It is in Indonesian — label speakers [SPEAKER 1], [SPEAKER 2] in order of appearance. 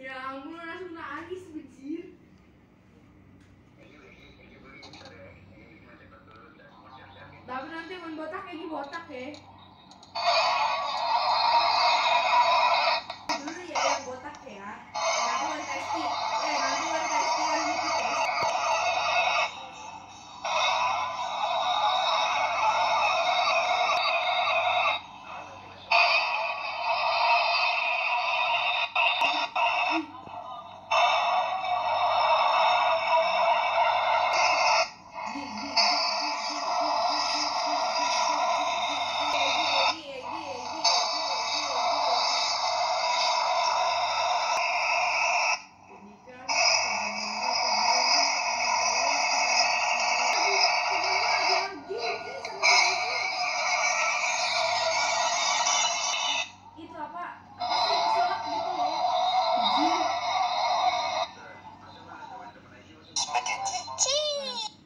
[SPEAKER 1] Ya ampun langsung nangis bejir. Tapi nanti main botak kayak botak ya. Spaghetti.
[SPEAKER 2] Cheese.